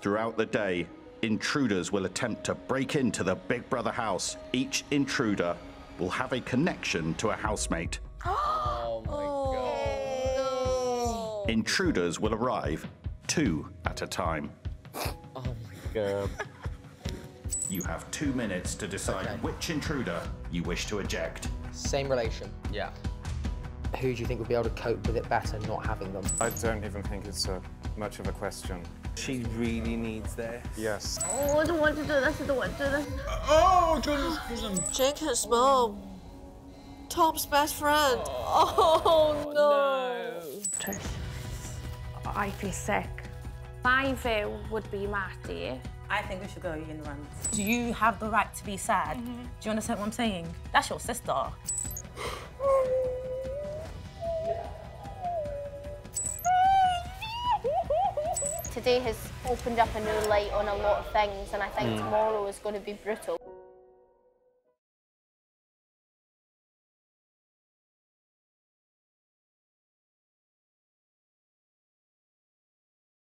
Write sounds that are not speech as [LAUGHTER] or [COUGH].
Throughout the day, intruders will attempt to break into the Big Brother house. Each intruder will have a connection to a housemate. [GASPS] Oh my god. [GASPS] Intruders will arrive two at a time. Oh my god. [LAUGHS] You have two minutes to decide Okay. which intruder you wish to eject. Same relation. Yeah. Who do you think would be able to cope with it better not having them? I don't even think it's a, much of a question. She really needs this. Yes. Oh, I don't want to do this. I don't want to do this. Oh, goodness. Jenkin's mom. Tom's best friend. Oh, [LAUGHS] oh, no. Trish, I feel sick. My view would be Matty. I think we should go in round. Do you have the right to be sad? Mm-hmm. Do you understand what I'm saying? That's your sister. Today has opened up a new light on a lot of things, and I think mm. tomorrow is going to be brutal.